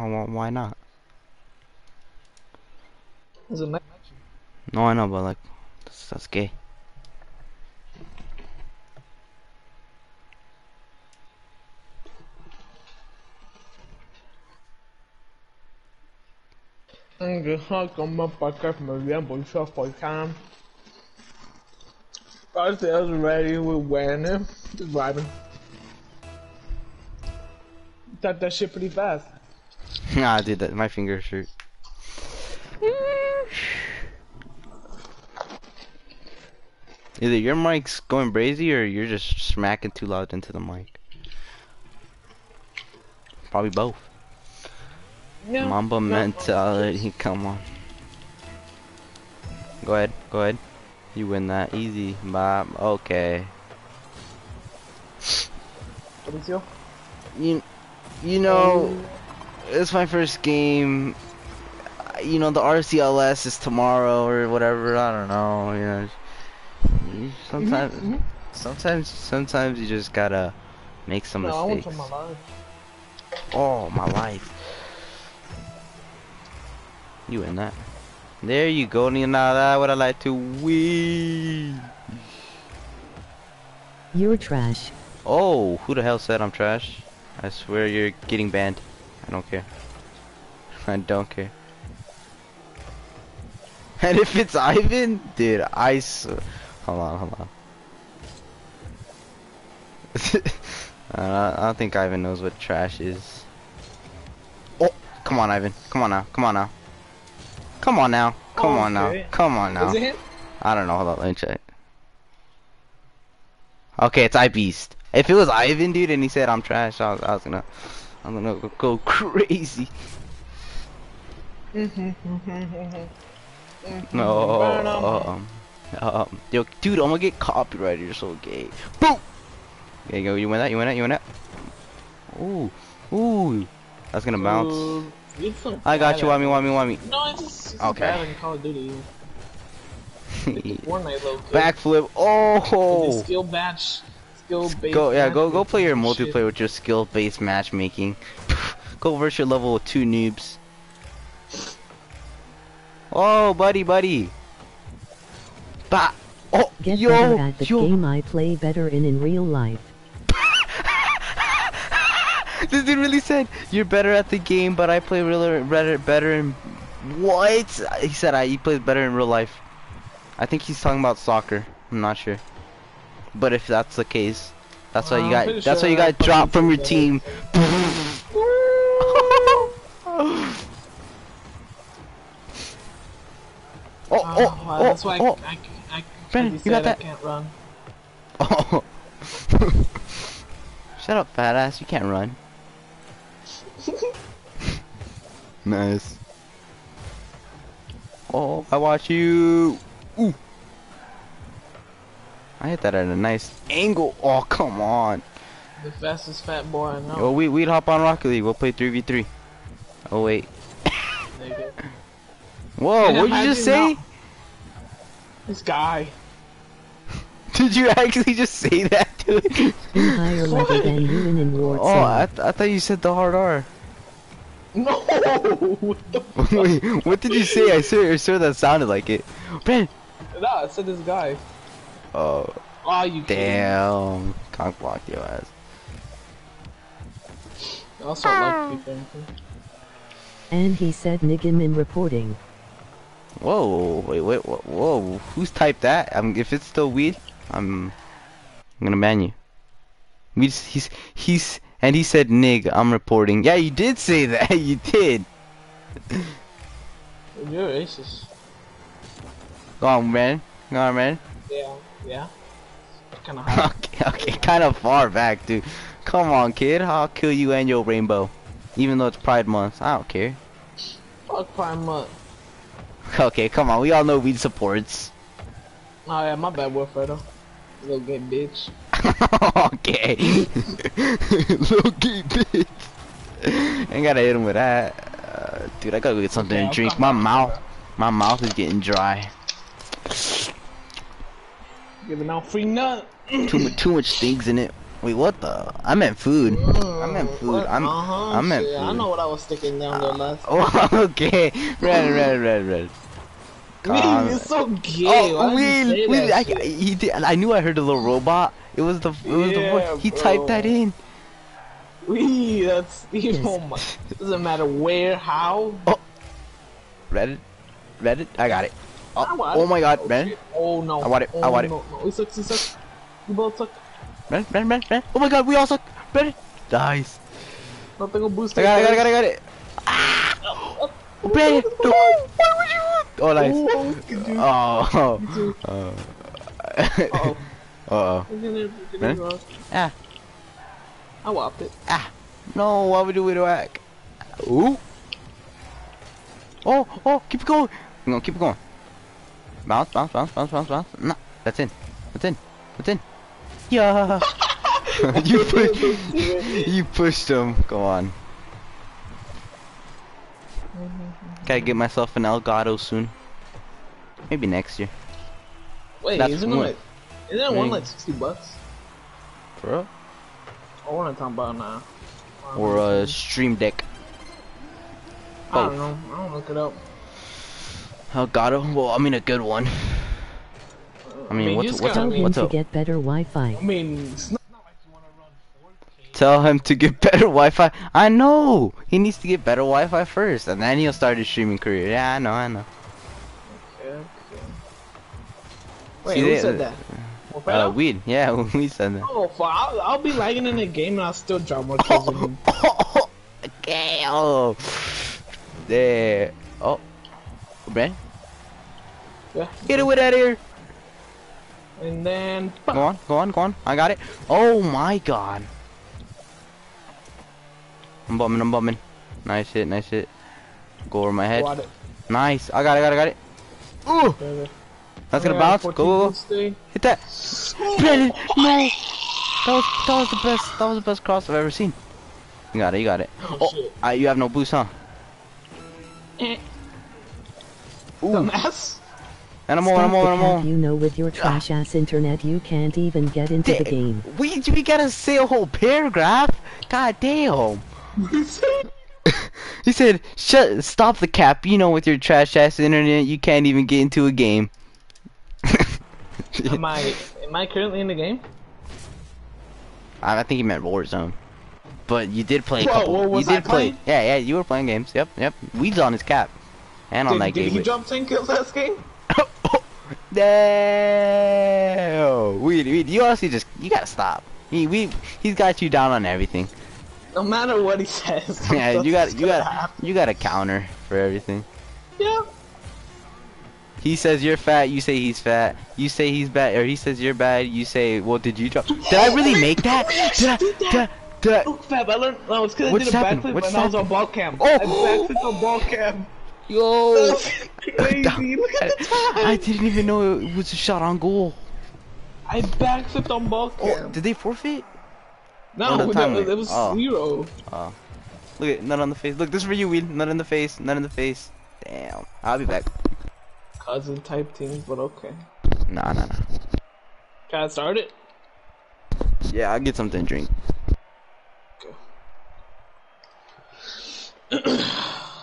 Oh, why, why not? It's a nice. No, I know, but like, that's, that's gay. Deja como para que me vean mucho por time. I was ready with wearing it. Just vibing. Type that shit pretty fast. Nah, dude, that my fingers hurt. Either your mic's going brazy or you're just smacking too loud into the mic. Probably both. Yeah. Mamba mentality, come on. Go ahead, go ahead. You win that easy, Bob. Okay. What is your? You, you know, it's my first game. You know, the RCLS is tomorrow or whatever. I don't know. You know, you- sometimes, mhm. sometimes, sometimes you just gotta make some No, mistakes. my. Oh, my life. You in that? There you go, Nina. That would I like to win. You're trash. Oh, who the hell said I'm trash? I swear you're getting banned. I don't care. I don't care. And if it's Ivan, dude, I s- hold on, hold on. uh, I don't think Ivan knows what trash is. Oh, come on, Ivan. Come on now. Come on now. Come on now. Come on now. Come on now. Is it him? I don't know. Hold on, let me check. Okay, it's I Beast. If it was Ivan, dude, and he said I'm trash, I was, I was gonna, I'm gonna go, crazy. No, um, um, yo, dude, I'm gonna get copyrighted. You're so gay. Boom. There you go. You win that. You win that. You win that. Ooh, ooh, that's gonna bounce. You're so I got you. at Want me? Want me? Want me? No, it's just it's Okay. bad in Call of Duty. Fortnite low. Backflip. Oh. skill batch, skill based. Go yeah, go go play your multiplayer with your skill-based matchmaking. go versus your level with two noobs. Oh, buddy, buddy. Bah. Oh, Get yo, better at the yo. game I play better in in real life. This dude really said you're better at the game, but I play really better better in what? He said I he plays better in real life. I think he's talking about soccer. I'm not sure. But if that's the case, that's why you got pretty that's sure why you got dropped from your play team. Oh, Oh, ah, oh, wow, oh, that's why oh, I, I, I, Brandon, you got said, I that? can't run. oh. Shut up, fat ass. You can't run. nice. Oh, I watch you. Ooh. I hit that at a nice angle. Oh, come on. The fastest fat boy I know. Yo, we we'd hop on Rocket League. We'll play 3v3. Oh wait. Whoa, what'd you just say? imagine This guy. Did you actually just say that, dude? In higher level than you in in Ward oh, I, th I thought you said the hard R. No! what? Wait, what did you say? I swear, I swear that sounded like it. Ben. Nah, I said this guy. Oh, Oh, you kidding. damn. Cock blocked your ass. Also, lucky for. And he said Niggin in reporting. Whoa, wait, wait, whoa, whoa. Who's typed that? Um, if it's still weed, I'm, I'm gonna ban you. We just, he's, he's, and he said, "Nig, I'm reporting." Yeah, you did say that. You did. You're racist. Go on, man. Go on, man. Yeah, yeah. Okay, okay, kind of far back, dude. Come on, kid. I'll kill you and your rainbow, even though it's Pride Month. I don't care. Fuck Pride Month. Okay, come on. We all know weed supports. Oh yeah, my bad, Wilfredo. Little gay bitch. okay. Little gay bitch. Ain't gotta hit him with that. Uh, dude, I gotta go get something to drink. My mouth, my mouth is getting dry. Giving out free nut. Too much, too much things in it. Wait, what the? I meant food. I meant food. What? I'm. uh-huh, I meant shit. I know what I was sticking down there last. Oh, okay. Red, red, red, red. Wee, you're so gay. Oh, Why did you say Will, Will, I, he did, I knew I heard a little robot. It was the, it was the voice. He typed that in. Wee, that's you know my. Doesn't matter where, how. Oh, Reddit, Reddit. I got it. Oh, oh my God, Oh, shit. Oh no. I want it, Oh, I want it. no, No, he sucks. He sucks. You both suck. Reddit, Reddit, Reddit, Reddit. Oh my God, we all suck. Reddit. Nice. Nothing will boost. I got it, I got it, I got it. Ah! Oh, Reddit. No. Why would you? Oh, nice. Oh. Oh. Oh. Uh-oh. Uh-oh. Look at it, look at Huh? it, Ross. Ah. I whopped it. Ah. No, why would you do it whack? Ooh. Oh, oh, keep going. No, keep going. Bounce, bounce, bounce, bounce, bounce, bounce. No, that's in. That's in. That's in. Yeah. you push. you pushed him. Go on. Gotta get myself an Elgato soon. Maybe next year. Wait, That's isn't it one. like, isn't that one like sixty bucks? Bro. I want to talk about now. Or a stream deck. I don't know. I don't look it up. Elgato. Well, I mean a good one. I mean, you what's just what's gotta- up? Tell him What's to up? get better Wi-Fi. I mean, it's not like you want to run 4K. Tell him to get better Wi-Fi. I know. He needs to get better Wi-Fi first, and then he'll start his streaming career. Yeah, I know. I know. Okay, okay. Wait, See, who they- said that? Well, Uh, weed. Yeah, we said that. Oh, fuck, I'll, I'll be lagging in the game and I'll still drop more kills than you. okay. Oh. There. Oh. Man, Yeah. get it with out of here. And then, Go on. Go on. Go on. I got it. Oh my God. I'm bumming. I'm bumming. Nice hit. Nice hit. Go over my head. Got it. Nice. I got it. I got it. I got it. Ooh. That's gonna bounce. Go. Go. Go. Hit that. Brandon, no. That was that was the best. That was the best cross I've ever seen. You got it. You got it. Oh, Oh, uh, you have no boost, huh? Ooh. Dumbass. And I'm Stop on. I'm the on. Cap, you know with your trash ass internet you can't even get into the game. We we gotta say a whole paragraph. God damn. He said, "Shut, stop the cap. You know, with your trash ass internet, you can't even get into a game." am I am I currently in the game? I I think he meant Warzone. But you did play a Whoa, couple. whoa, was you I did play. playing? Yeah, yeah, you were playing games. Yep, yep. Weed's on his cap. And on Did, that did game. he with- drop 10 kills last game? Damn. Weed, weed. You honestly just you gotta stop. He, we, he's got you down on everything. No matter what he says. Yeah, you got, you got, you got a counter for everything. Yeah. He says you're fat, you say he's fat. You say he's bad, or he says you're bad. You say, well, did you drop? Did I really make that? Did I? Did I? Did I? Look, Fab, I learned. No, it's because I did a happened? backflip when I was on happened? ball cam. Oh! I backflipped on ball cam. Yo. Crazy. Look at the time. I didn't even know it was a shot on goal. I backflipped on ball Oh, did they forfeit? no, oh, the it, was- it was Oh. zero. Oh. Look at nut on the face. Look, this is for you, Weed. Nut in the face. Nut in the face. Damn. I'll be back. Cousin type things, but okay. Nah, nah, nah. Can I start it? Yeah, I'll get something to drink.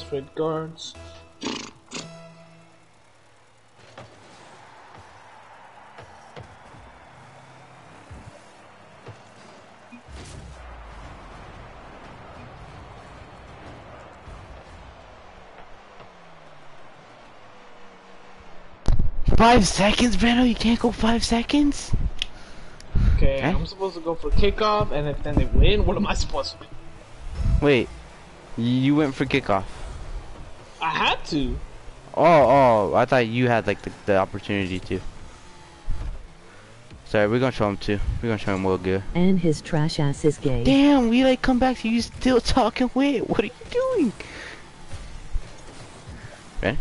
Best friend guards. Five seconds, Brando? You can't go five seconds? Okay, Okay. I'm supposed to go for kickoff, and if then they win, what am I supposed to do? Wait. You went for kickoff. I had to. Oh, oh, I thought you had like the, the opportunity to. Sorry, we're gonna show him too. We're gonna show him what good. And his trash ass is gay. Damn, we like come back to you still talking with. What are you doing? Ready?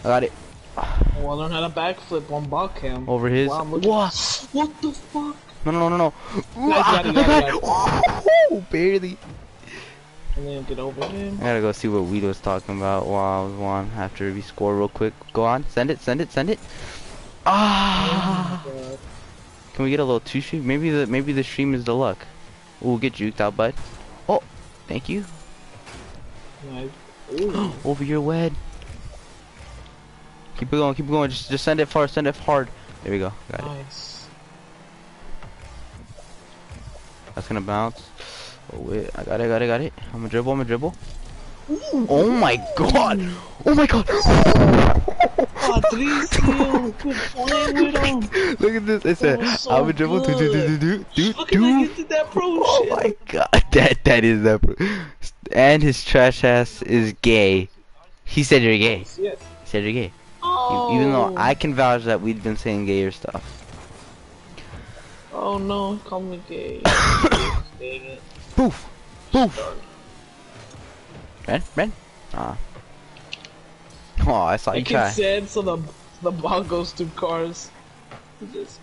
I got it. Oh, I learned how to backflip on ball cam. Over his. Wow, What? What the fuck? No, no, no, no, no. got it, got it, I got got it. Ooh, barely. And then get over him. I gotta go see what Weed was talking about while I was on after we score real quick. Go on, send it, send it, send it. Ah! God. Can we get a little two stream? Maybe the maybe the stream is the luck. We'll get juked out, bud. Oh, thank you. Nice. Over your head. Keep it going, keep it going. Just just send it far, send it hard. There we go. Got it. nice. That's gonna bounce. Oh wait, I got it, got it, got it. I'm gonna dribble, I'm gonna dribble. Oh my god! Oh my god! Ah, Patricio, quit playing with him. Look at this. It said, was so I'm gonna dribble. Do, do, do, do, do, do, Look at that, you do. pro Oh my god, that that is that. bro. And his trash ass is gay. He said you're gay. Yes. He said you're gay. Oh. Even though oh. I can vouch that we've been saying gayer stuff. Oh no, call me gay. Dang it. Poof, poof. Ren, Ren. Ah. Oh, I saw you Like try. it said, so the the ball goes through cars. Just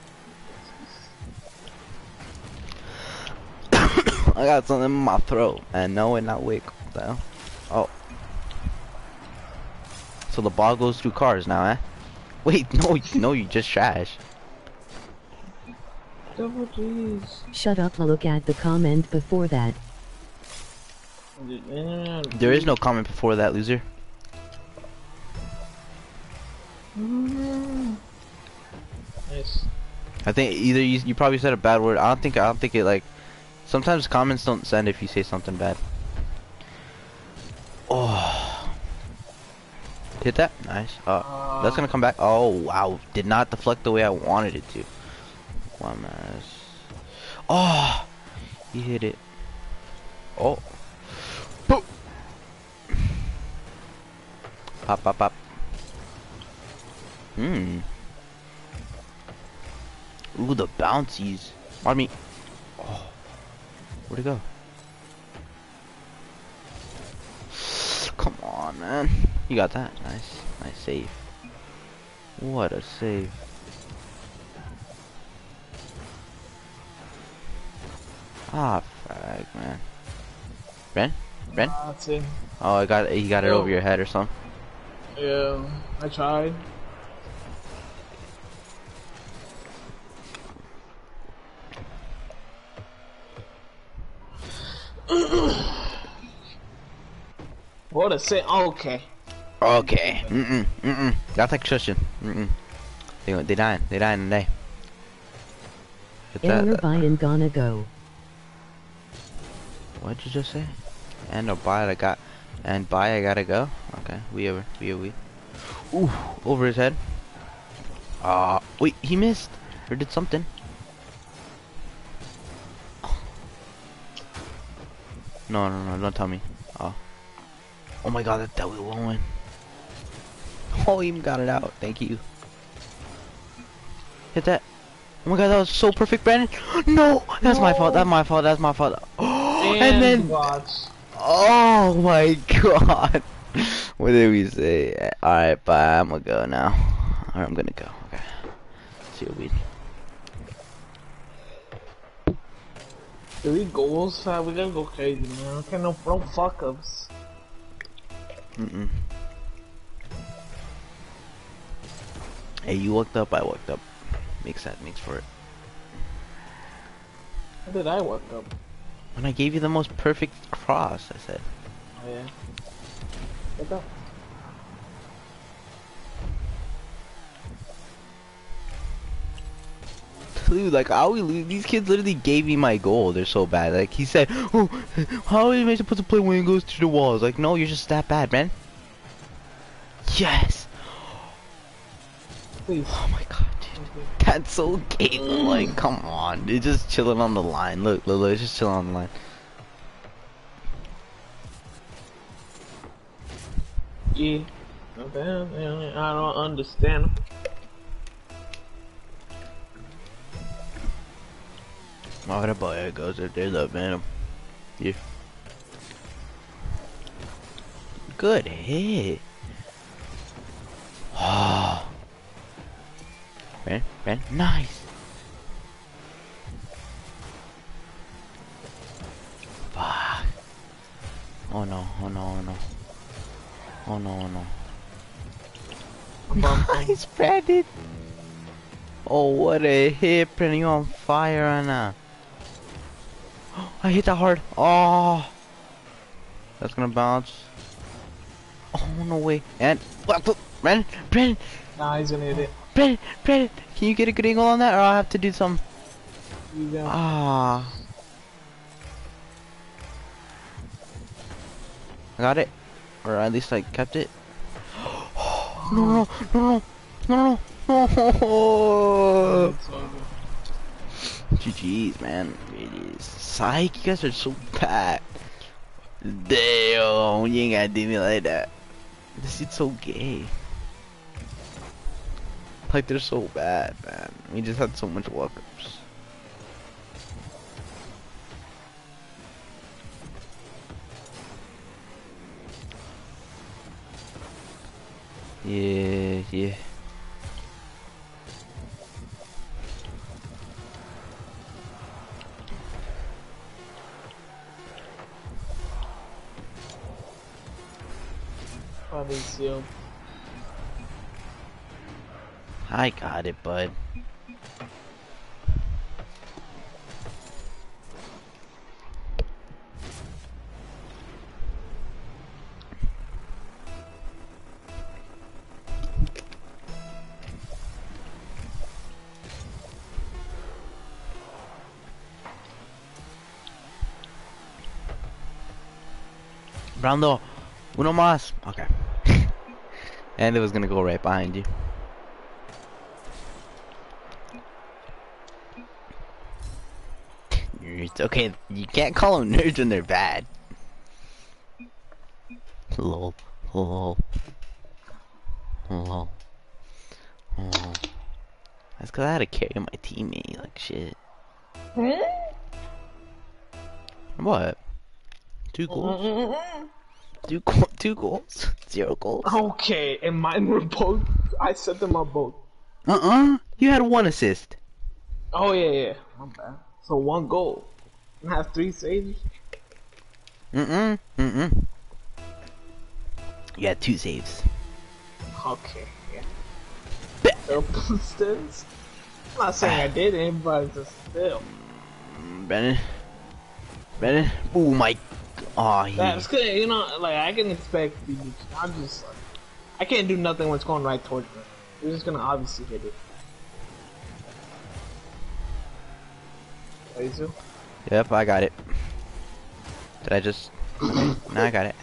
I got something in my throat, and no, it not wig. What the hell? Oh. So the ball goes through cars now, eh? Wait, no, no, you just trash. Double G's. Shut up look at the comment before that. There is no comment before that, loser. Mm-hmm. Nice. I think either you, you probably said a bad word. I don't think I don't think it like. Sometimes comments don't send if you say something bad. Oh. Hit that? Nice. Oh, that's gonna come back. Oh wow! Did not deflect the way I wanted it to. One ass. Oh, he hit it. Oh. Boop. Pop, pop, pop. Hmm. Ooh, the bouncies. I mean, oh, where'd it go? Come on, man. You got that. Nice, nice save. What a save. Ah, frag, man. Ren? Ren? That's it. Oh, I got he got it over your head or something. Yeah, I tried. what a say? Okay. Okay. Mm-mm. Mm-mm. That's like Tristan. Mm-mm. They, they dying. They dying today. Hit that- Error by and gonna go. What'd you just say? And a buy I got and buy I gotta go? Okay, we over we over we. Ooh, over his head. Ah, wait, he missed. Or did something. No, no, no, don't tell me. Oh. Oh my god, that, that we won't win. Oh, he even got it out. Thank you. Hit that. Oh my god, that was so perfect, Brandon. No, that's my fault. That's my fault. That's my fault. and then watch. Oh my god. what did we say? Alright, bye. I'm gonna go now. Or I'm gonna go. Okay. See you, weed. Three goals, fam. We gotta go crazy, man. Okay, no, no fuck ups. Mm-mm. Hey, you woke up, I woke up. Makes that makes for it. How did I work up? When I gave you the most perfect cross, I said. Oh, yeah. Up? Dude, like, how we lose? These kids literally gave me my goal. They're so bad. Like, he said, oh, how are you supposed to play when it goes to the walls? Like, no, you're just that bad, man. Yes. Please. Oh my god. That's so gay. Like, come on. They're just chilling on the line. Look, look, look, just chilling on the line. Yeah. Okay, I don't understand. Why would I buy it goes if there's a venom? Yeah. Good hit. Ah. Ren, Ren, nice. Fuck. Oh no, oh no, oh no. Oh no, oh no. Nice, Brandon. Oh, what a hit, Brandon. You on fire now. I hit that hard. Oh. That's gonna bounce. Oh, no way. And, what? Brandon, Brandon, Nah, he's gonna hit it. Brandon, Brandon. Can you get a good angle on that or I'll have to do some. You got Ah. I got it. Or at least I kept it. no, no, no, no, no, no, no. It's. GG's, man. It is. Psych, you guys are so bad. Damn, you ain't gotta do me like that. This is so gay. Like, they're so bad, man. We just had so much walk-ups. Yeah, yeah. Sealed. I got it, bud. Brando, uno más. Okay. and it was gonna go right behind you. Nerds. Okay, you can't call them nerds when they're bad. Lol. Lol. Lol. Lol. That's cause I had to carry my teammate like shit. What? Two mm-hmm. goals? Two, go two goals? Zero goals? Okay, and mine were both. I set them up both. Uh-uh. You had one assist. Oh yeah, yeah. My bad. So one goal. Have three saves. Mm-mm. Mm-mm. You had two saves. Okay, yeah. Still, still. I'm not saying I didn't, but just still. Mm, Brennan. Brennan. Oh my. Oh, he. That's good. You know, like I can expect. I'm just. Like, I can't do nothing when it's going right towards me. You're just gonna obviously hit it. Laser. Yep, I got it. Did I just? no, I got it.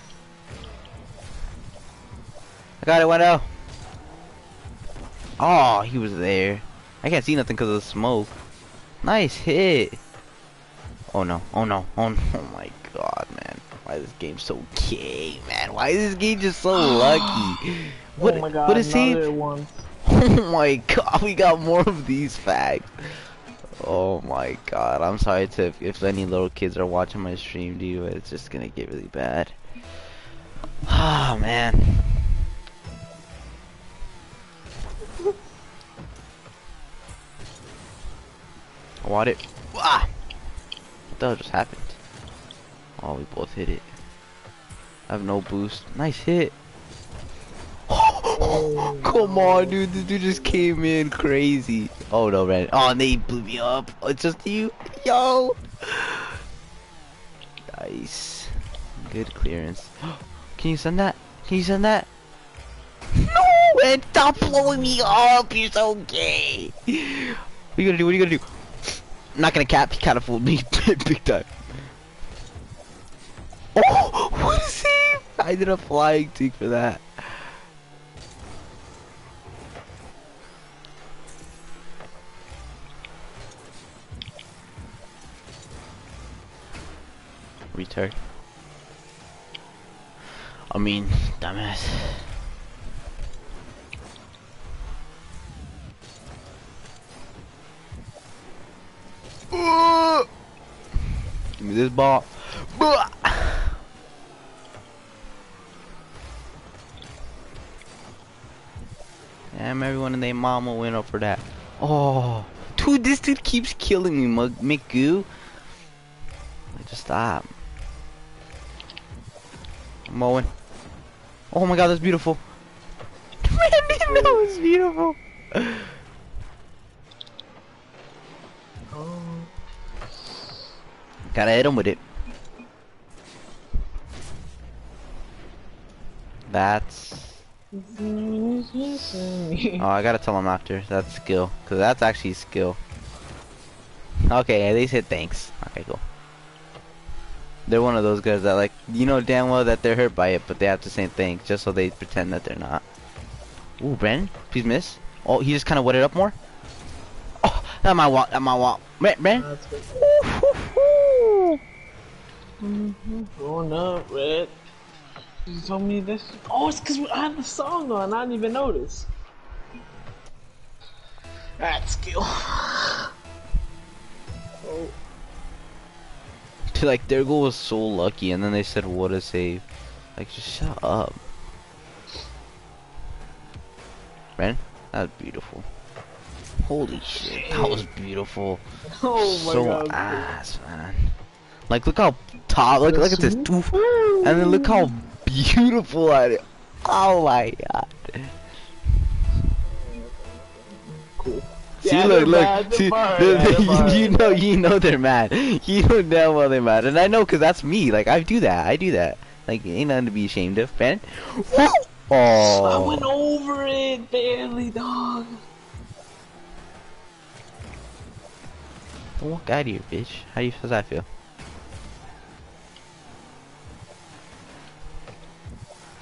I got it, Wendo. Oh, he was there. I can't see nothing because of the smoke. Nice hit. Oh no, oh no, oh no, oh my god, man. Why is this game so gay, man? Why is this game just so lucky? Oh what, oh my god, what is he? Oh my god, we got more of these fags. Oh my god, I'm sorry to if, if any little kids are watching my stream, dude, it's just gonna get really bad. Ah man. I want it. Ah! What the hell just happened? Oh, we both hit it. I have no boost. Nice hit. Come on, dude. This dude just came in crazy. Oh no, man. Oh, and they blew me up. Oh, it's just you. Yo. Nice. Good clearance. Can you send that? Can you send that? No, man. Stop blowing me up. You're so gay. What are you gonna do? What are you gonna do? I'm not gonna cap. He kind of fooled me big time. Oh, what a save! I did a flying tick for that. I mean, damn it. Give me this ball. Damn, everyone and their mama went up for that. Oh, dude, this dude keeps killing me, Mug McGoo. Just stop. Mowing. Oh my god, that's beautiful. that oh. was beautiful. Oh. Gotta hit him with it. That's. Oh, I gotta tell him after. That's skill. Cause that's actually skill. Okay, they hit thanks. Okay, cool. They're one of those guys that like, you know damn well that they're hurt by it, but they have to say thanks just so they pretend that they're not. Ooh, Brandon, please miss. Oh, he just kind of wet it up more. Oh, that might walk. That might walk. Brandon. That's good. Growing up, red. You told me this. Oh, it's because I had the song on. I didn't even notice. That skill. like their goal was so lucky, and then they said what a save. Like just shut up. Brandon, that was beautiful. Holy shit, that was beautiful. oh my so god. ass, man. Like look how top, look look at this and then look how beautiful I it. Oh my god. See, Yeah, look, look. See, the- the- you know, you know they're mad. You know damn well they're mad, and I know because that's me. Like I do that. I do that. Like ain't nothing to be ashamed of, man. Oh. I went Oh, over it barely, dog. don't walk out of here, bitch. How do you does that feel?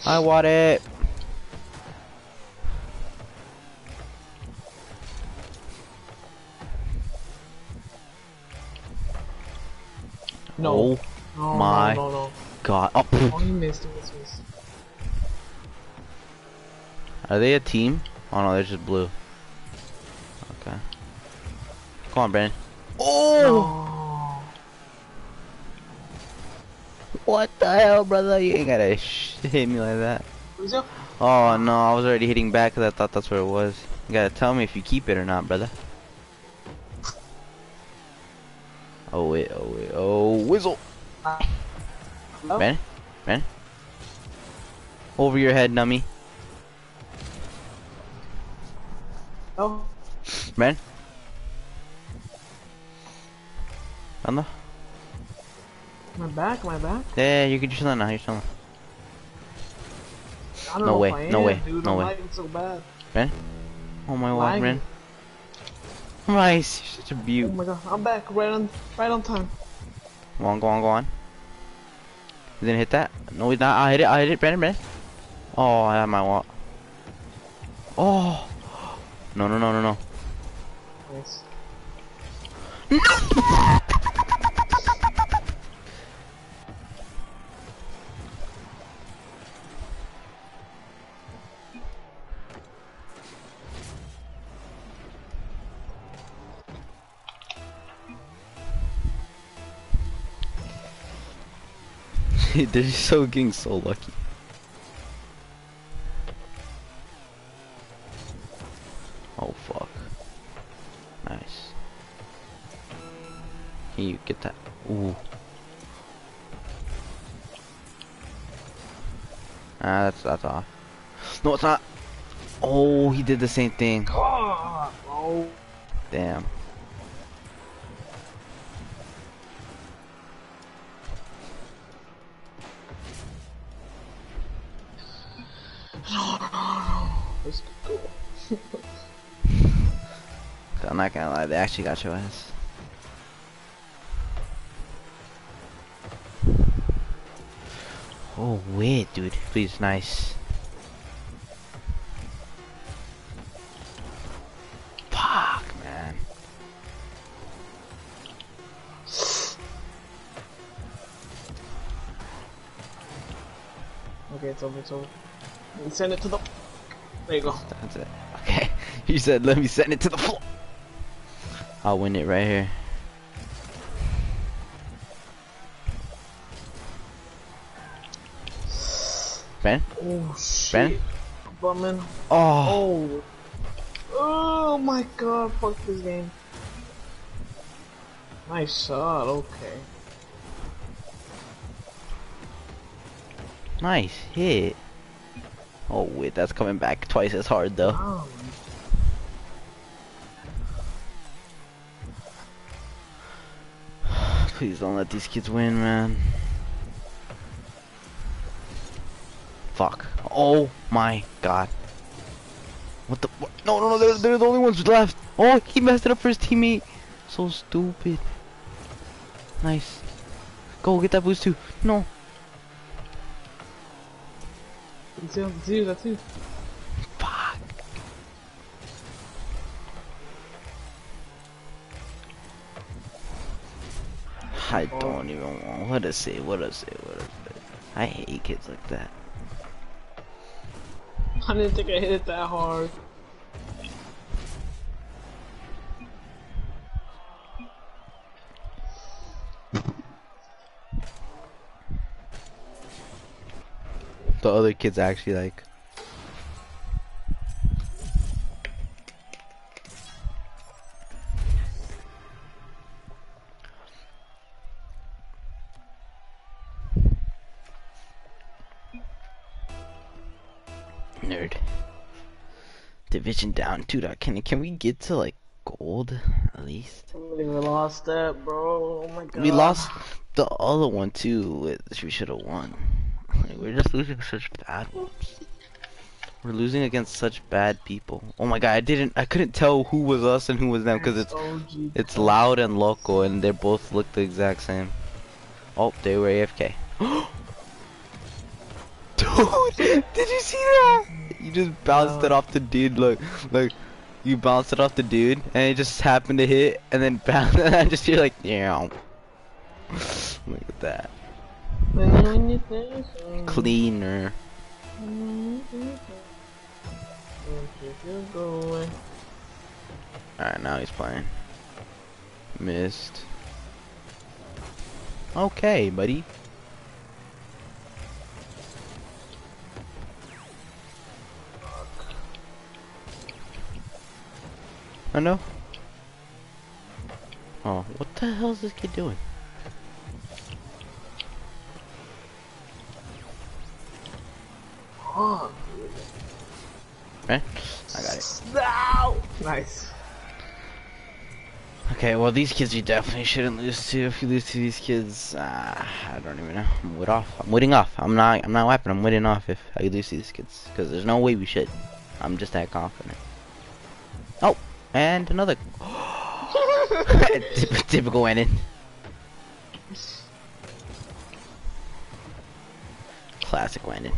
I want it. No. Oh No, my. No, no, god. Oh, Oh, he missed, he missed, he missed. are they a team? Oh no, they're just blue. Okay. Come on, Brandon. Oh. What the hell, brother? You ain't gotta hit me like that. Oh no, I was already hitting back because I thought that's where it was. You gotta tell me if you keep it or not, brother. Man, man. Over your head, nummy. Oh. Man. Anda. My back, my back. Yeah, you can just chilling now. You're chilling. No way, no way, dude. no I'm way. bad. Oh my god, man. Rice, you're such a beauty. Oh my god, I'm back right on, right on time. Go on, go on, go on. You didn't hit that? No, he's not. I hit it. I hit it, Brandon, Brandon. Oh, I had my walk. Oh. No, no, no, no, no. Nice. They're so getting so lucky. Oh fuck. Nice. Can you get that? Ooh. Ah, that's that's off. No, it's not. Oh, he did the same thing. Let's go. I'm not gonna lie, they actually got your ass. Oh wait, dude. Please, nice. Fuck, man. Okay, it's over, it's over. Send it to the. There you go. That's it. Okay. You said, let me send it to the floor. I'll win it right here. Ben? Oh, shit. Ben? Bumming. Oh. oh. Oh my god, fuck this game. Nice shot, okay. Nice hit. Oh wait, that's coming back twice as hard though. Please don't let these kids win, man. Fuck. Oh my god. What the? What? No, no, no, they're, they're the only ones left. Oh, he messed it up for his teammate. So stupid. Nice. Go get that boost too. No. Zero, zero, that's it. Fuck. I oh. don't even want what to say, what to say, what to say. I hate kids like that. I didn't think I hit it that hard. Other kids actually like. Nerd. Division down, dude. Can can we get to like gold at least? We lost that, bro. Oh my god. We lost the other one too, which we should have won. Like, we're just losing such bad ones. We're losing against such bad people. Oh my god, I didn't, I couldn't tell who was us and who was them because it's it's loud and local and they both look the exact same. Oh, they were AFK. Dude, did you see that? You just bounced it off the dude. Look, look. You bounced it off the dude, and it just happened to hit, and then bounce. And I just hear like, yeah. Look at that. Cleaner. Alright, now he's playing. Missed. Okay, buddy. Oh, I know. Oh, what the hell is this kid doing? Oh, Eh? I got it. no! Nice. Okay, well these kids you definitely shouldn't lose to. If you lose to these kids, uh, I don't even know. I'm wood off. I'm woodding off. I'm not. I'm not wiping. I'm woodding off if I lose to these kids, because there's no way we should. I'm just that confident. Oh, and another. Typical winning. Classic winning.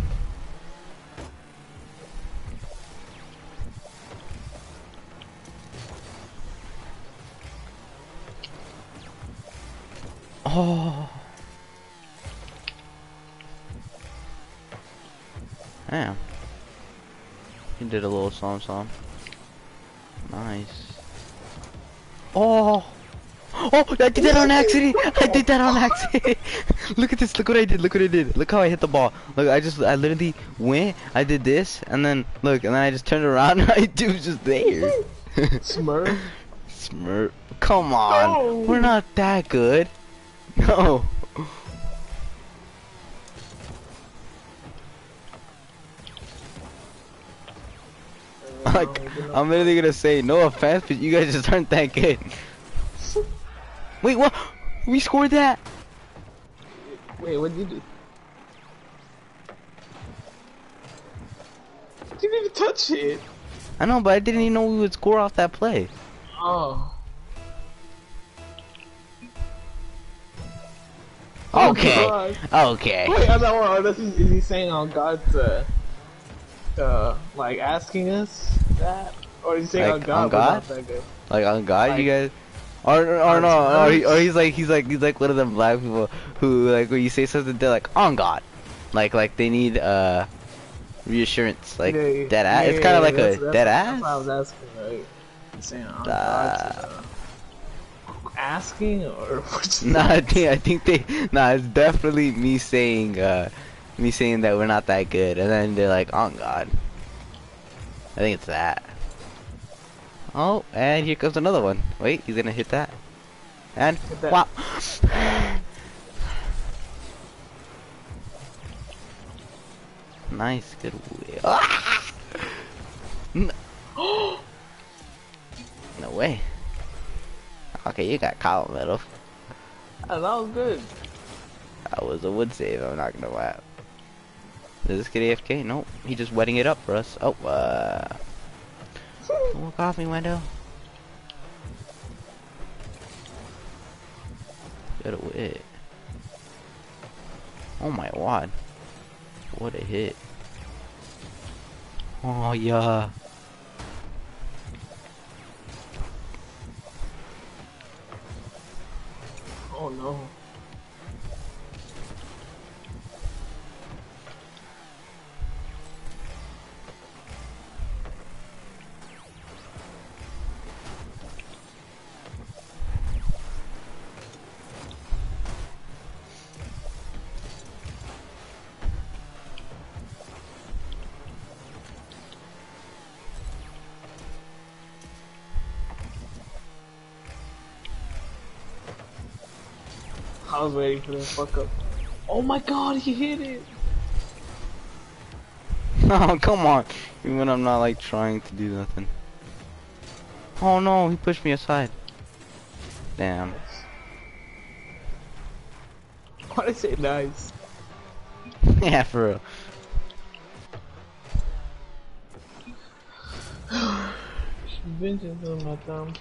Did a little song song. Nice. Oh. Oh, I did that on accident. I did that on accident. look at this. Look what I did. Look what I did. Look how I hit the ball. Look, I just, I literally went. I did this, and then look, and then I just turned around. and I dude was just there. Smurf. Smurf. Come on. No. We're not that good. No. Like, I'm literally gonna say no offense, but you guys just aren't that good. Wait, what? We scored that? Wait, what did you do? You didn't even touch it. I know, but I didn't even know we would score off that play. Oh. Okay. Oh, Okay. Wait, I don't know. This is, is he saying on God's, uh, uh, like asking us that? Or he saying Like, on God? on God? not that good? Like on God, Like- you guys. Or, or no, or, he, or he's like he's like he's like one of them black people who like when you say something they're like on God, like like they need uh reassurance like Yeah, dead ass. yeah, it's kind of like that's- a that's- dead ass. I was asking, right? Saying on Uh, asking or what's Nah, I think I think they nah. It's definitely me saying uh me saying that we're not that good, and then they're like, "Oh God." I think it's that. Oh, and here comes another one. Wait, he's gonna hit that. And Hit that. wow. nice, good wheel. Ah! No way. Okay, you got column metal. Oh, that was good. That was a wood save, I'm not gonna lie. Does this get AFK? Nope, he just wetting it up for us. Oh, uh... Walk off me, window. Get. Oh my god. What a hit. Oh yeah. Oh no. I was waiting for the fuck up. Oh my god, he hit it! Oh, come on. Even when I'm not like trying to do nothing. Oh no, he pushed me aside. Damn. Why'd I say nice? yeah, for real. Vengeance on my thumb.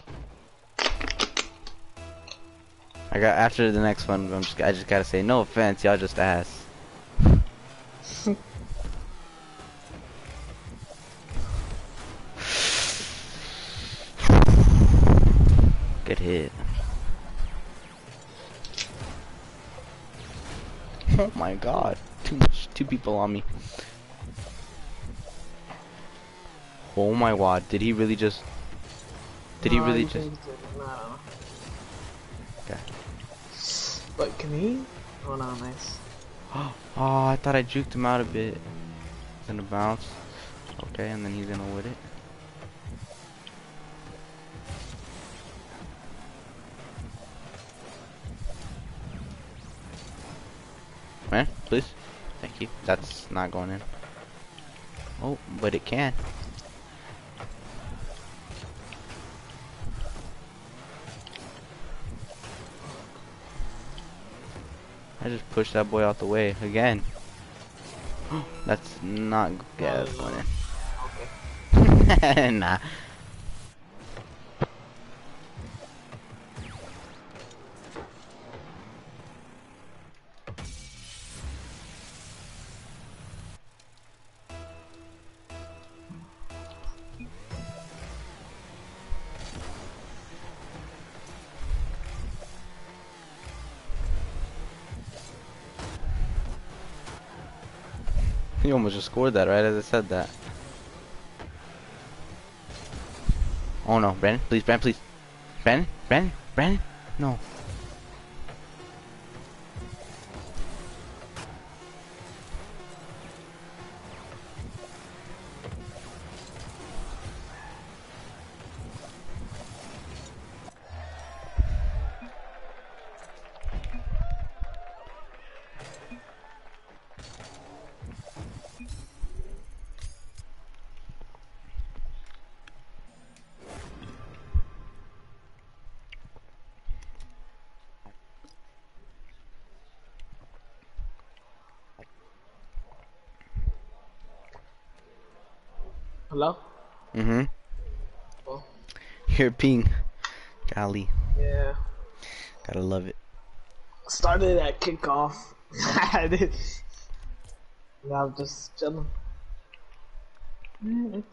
I got after the next one. I'm just I just gotta say no offense, y'all just ass. Good hit. Oh my god, too much, two people on me. Oh my god, did he really just? Did he really just? No. But can he? Oh no, nice. Oh, I thought I juked him out a bit. He's gonna bounce. Okay, and then he's gonna win it. Man, please. Thank you. That's not going in. Oh, but it can. I just pushed that boy out the way again. That's not good. in. nah. You almost just scored that right as I said that. Oh no, Brandon, please, Brandon, please. Brandon, Brandon, Brandon, no. Hello? Mm-hmm. Oh. You're ping. Golly, Yeah. gotta love it. Started at kickoff. Now I'm just chilling. I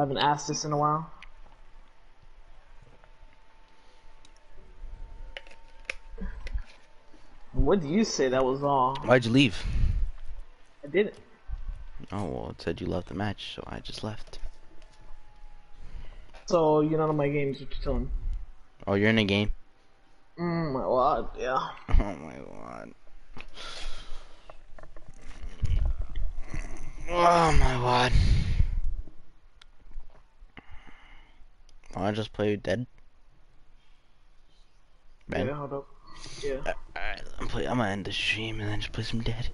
haven't asked this in a while. What did you say that was all. Why'd you leave? I didn't. Oh, well, it said you left the match, so I just left. So, you're not on my games, what you telling me? Oh, you're in a game? Mm, my god, yeah. Oh my god. Oh my god. I just play dead? Man, Yeah, hold up. Yeah. Uh, I'm play. I'm gonna end the stream and then just play some dead.